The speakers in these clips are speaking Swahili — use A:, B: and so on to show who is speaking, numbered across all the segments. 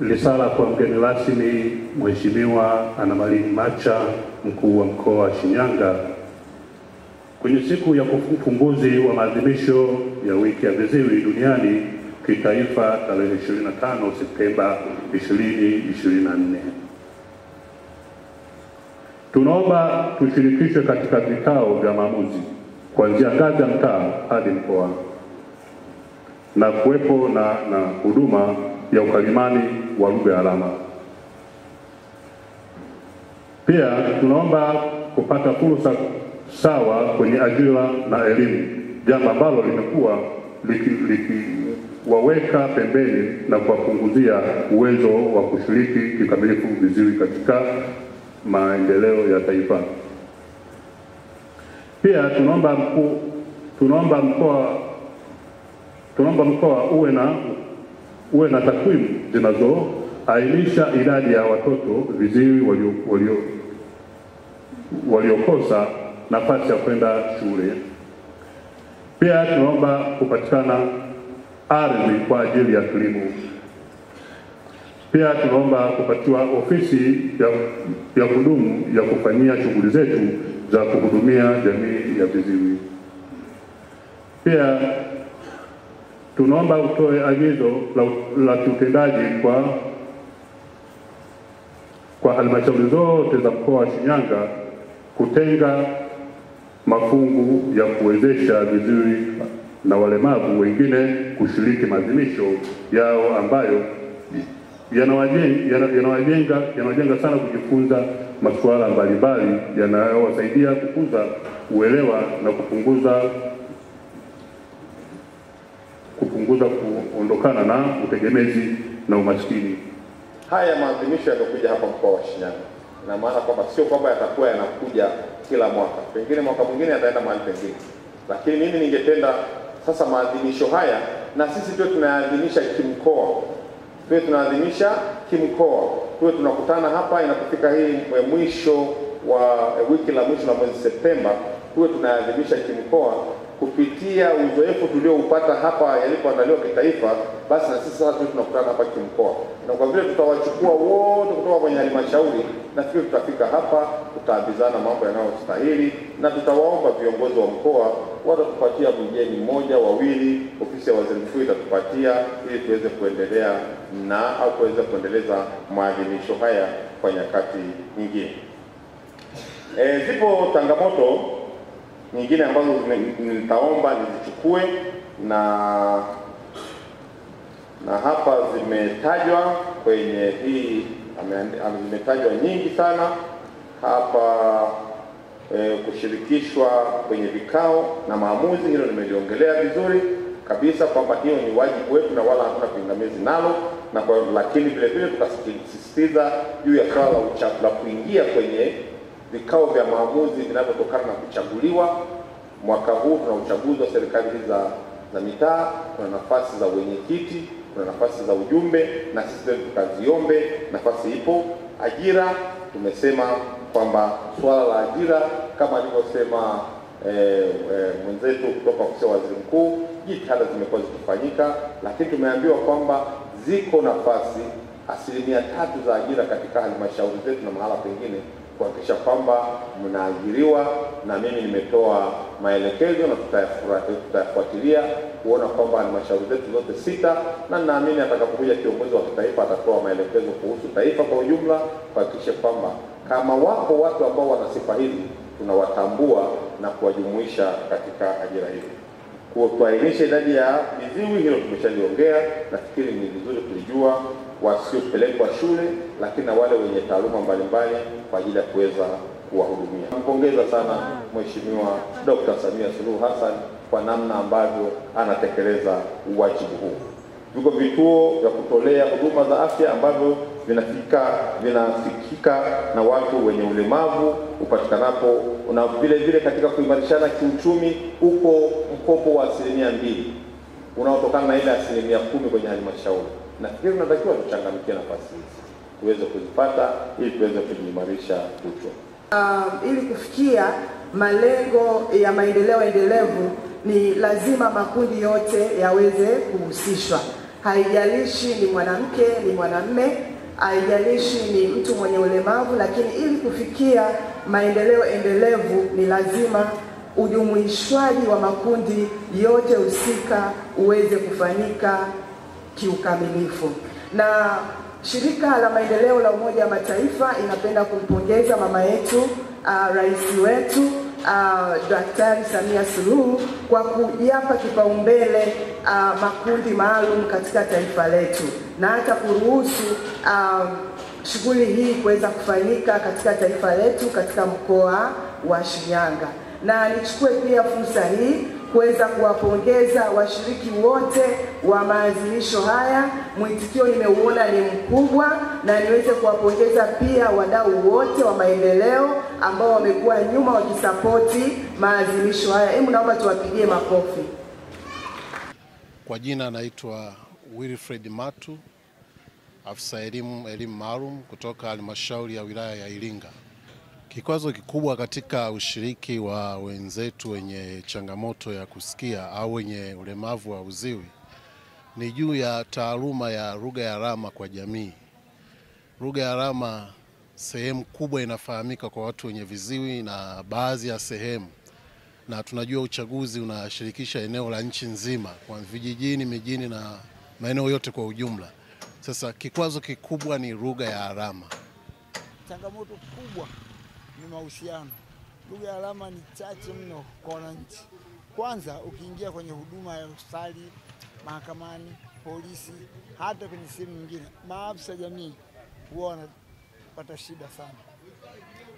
A: risala kwa mgeni rasmi Mheshimiwa anamalini Macha, mkuu wa mkoa wa Shinyanga, kwenye siku ya ufunguzi wa maadhimisho ya wiki ya viziwi duniani kitaifa tarehe 25 Septemba 2024. Tunaomba tushirikishwe katika vikao vya maamuzi kuanzia ngazi ya mtaa hadi mkoa na kuwepo na na huduma ya ukalimani wa lugha ya alama. Pia tunaomba kupata fursa sawa kwenye ajira na elimu, jambo ambalo limekuwa likiwaweka liki pembeni na kuwapunguzia uwezo wa kushiriki kikamilifu vizuri katika maendeleo ya taifa. Pia tunaomba tunaomba mkoa tunaomba mkoa uwe na uwe na takwimu zinazoainisha idadi ya watoto viziwi walio walio waliokosa nafasi ya kwenda shule. Pia tunaomba kupatikana ardhi kwa ajili ya kilimo. Pia tunaomba kupatiwa ofisi ya, ya kudumu ya kufanyia shughuli zetu za kuhudumia jamii ya viziwi. Pia tunaomba utoe agizo la, la kiutendaji kwa kwa halmashauri zote za mkoa wa Shinyanga kutenga mafungu ya kuwezesha viziwi na walemavu wengine kushiriki maadhimisho yao ambayo yanawajenga yanawajenga yanawajenga sana kujifunza masuala mbalimbali yanayowasaidia kukuza uelewa na kupunguza kupunguza kuondokana na utegemezi na umaskini.
B: Haya maadhimisho yamekuja hapa mkoa wa Shinyanga, ina maana kwamba sio kwamba yatakuwa yanakuja kila mwaka, pengine mwaka mwingine yataenda mahali pengine, lakini mimi ningependa sasa maadhimisho haya na sisi tuwe tunaadhimisha kimkoa, tuwe tunaadhimisha kimkoa, tuwe tunakutana hapa inapofika hii mwisho wa wiki la mwisho la mwezi Septemba, tuwe tunaadhimisha kimkoa kupitia uzoefu tulioupata hapa yalipoandaliwa kitaifa, basi na sisi sasa tunakutana hapa kimkoa, na kwa vile tutawachukua wote kutoka kwenye halmashauri, nafikiri tutafika hapa, tutaambizana mambo yanayostahili, na tutawaomba viongozi wa mkoa watatupatia mgeni mmoja wawili, ofisi ya waziri mkuu itatupatia, ili tuweze kuendelea na au kuweza kuendeleza maadhimisho haya kwa nyakati nyingine. E, zipo changamoto nyingine ambazo nitaomba nizichukue na na hapa zimetajwa kwenye hii zimetajwa nyingi sana hapa e, kushirikishwa kwenye vikao na maamuzi, hilo nimeliongelea vizuri kabisa kwamba hiyo ni wajibu wetu na wala hatuna pingamizi nalo, na kwa lakini vile vile tukasisitiza juu ya swala la kuingia kwenye vikao vya maamuzi vinavyotokana na kuchaguliwa. Mwaka huu tuna uchaguzi wa serikali hizi za, za mitaa, kuna nafasi za wenyekiti, kuna nafasi za ujumbe, na sisi tukaziombe, nafasi ipo. Ajira tumesema kwamba suala la ajira kama alivyosema eh, eh, mwenzetu kutoka ofisi ya waziri mkuu, jitihada zimekuwa zikifanyika, lakini tumeambiwa kwamba ziko nafasi asilimia tatu za ajira katika halmashauri zetu na mahala pengine kuhakikisha kwamba mnaajiriwa, na mimi nimetoa maelekezo na tutayafuatilia kuona kwamba halmashauri zetu zote sita, na ninaamini atakapokuja kiongozi wa kitaifa atatoa maelekezo kuhusu taifa kwa ujumla, kuhakikisha kwamba kama wako watu ambao wana sifa hizi tunawatambua na kuwajumuisha katika ajira hizi. Kuainisha idadi ya viziwi, hilo tumeshaliongea, nafikiri ni vizuri kulijua wasiopelekwa shule, lakini na wale wenye taaluma mbalimbali kwa ajili ya kuweza kuwahudumia. Nampongeza sana Mheshimiwa Dr. Samia Suluhu Hassan kwa namna ambavyo anatekeleza uwajibu huu. Viko vituo vya kutolea huduma za afya ambavyo vinafika vinafikika na watu wenye ulemavu upatikanapo, na vile vile katika kuimarishana kiuchumi, huko mkopo wa asilimia mbili unaotokana na ile asilimia kumi kwenye halmashauri. Nafikiri tunatakiwa tuchangamkie nafasi hizi tuweze kuzipata ili tuweze kujiimarisha kuchwa
C: Uh, ili kufikia malengo ya maendeleo endelevu ni lazima makundi yote yaweze kuhusishwa. haijalishi ni mwanamke, ni mwanamme, haijalishi ni mtu mwenye ulemavu, lakini ili kufikia maendeleo endelevu ni lazima ujumuishwaji wa makundi yote husika uweze kufanyika kiukamilifu. Na shirika la maendeleo la Umoja wa Mataifa inapenda kumpongeza mama yetu uh, rais wetu uh, Daktari Samia Suluhu kwa kuyapa kipaumbele uh, makundi maalum katika taifa letu na hata kuruhusu uh, shughuli hii kuweza kufanyika katika taifa letu katika mkoa wa Shinyanga. Na nichukue pia fursa hii kuweza kuwapongeza washiriki wote wa maadhimisho haya. Mwitikio nimeuona ni mkubwa, na niweze kuwapongeza pia wadau wote wa maendeleo ambao wamekuwa nyuma wakisapoti maadhimisho haya. Hebu naomba tuwapigie makofi.
D: Kwa jina naitwa Wilfred Matu, afisa elimu elimu maalum kutoka halmashauri ya wilaya ya Iringa. Kikwazo kikubwa katika ushiriki wa wenzetu wenye changamoto ya kusikia au wenye ulemavu wa uziwi ni juu ya taaluma ya lugha ya alama kwa jamii. Lugha ya alama sehemu kubwa inafahamika kwa watu wenye viziwi na baadhi ya sehemu, na tunajua uchaguzi unashirikisha eneo la nchi nzima, kwa vijijini, mijini na maeneo yote kwa ujumla. Sasa kikwazo kikubwa ni lugha ya alama.
E: Changamoto kubwa ni mahusiano. Lugha ya alama ni chache mno kwa wananchi. Kwanza, ukiingia kwenye huduma ya hospitali, mahakamani, polisi, hata kwenye sehemu nyingine, maafisa jamii huwa wanapata shida sana.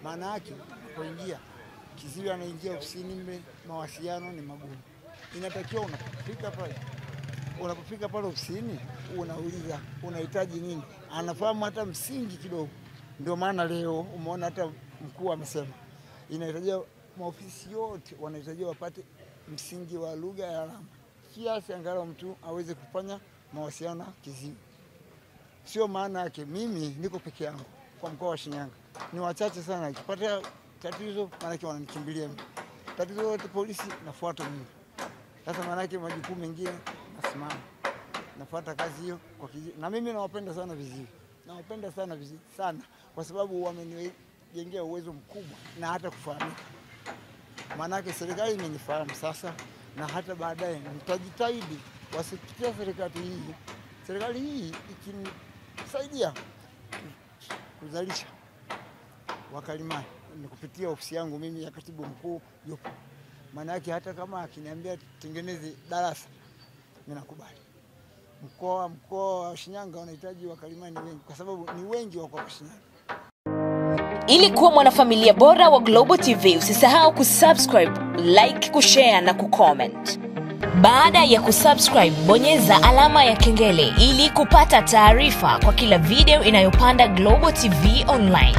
E: Maana yake kuingia kiziwi anaingia ofisini mle, mawasiliano ni magumu. Inatakiwa unapofika pale unapofika pale ofisini unauliza unahitaji nini, anafahamu hata msingi kidogo. Ndio maana leo umeona hata mkuu amesema inahitajia maofisi yote wanahitajia wapate msingi wa lugha ya alama, kiasi angalau mtu aweze kufanya mawasiliano na kiziwi. Sio maana yake mimi niko peke yangu kwa mkoa wa Shinyanga, ni wachache sana. Ikipata tatizo, maanake wananikimbilia mimi, tatizo lote polisi, nafuata mimi. Sasa maanake majukumu mengine nasimama, nafuata kazi hiyo kwa kiziwi, na mimi nawapenda sana viziwi, nawapenda sana sana, kwa sababu wamenijengea uwezo mkubwa na hata kufahamika. Maanake serikali imenifahamu sasa, na hata baadaye nitajitahidi wasipitia serikali hii, serikali hii ikinisaidia kuzalisha wakalimani ni kupitia ofisi yangu mimi ya katibu mkuu yupo. Maana yake hata kama akiniambia tengeneze darasa ninakubali. Mkoa mkoa wa Shinyanga wanahitaji wakalimani wengi, kwa sababu ni wengi wako hapa Shinyanga.
F: Ili kuwa mwanafamilia bora wa Global TV, usisahau kusubscribe, like, kushare na kucomment. Baada ya kusubscribe, bonyeza alama ya kengele ili kupata taarifa kwa kila video inayopanda Global TV Online.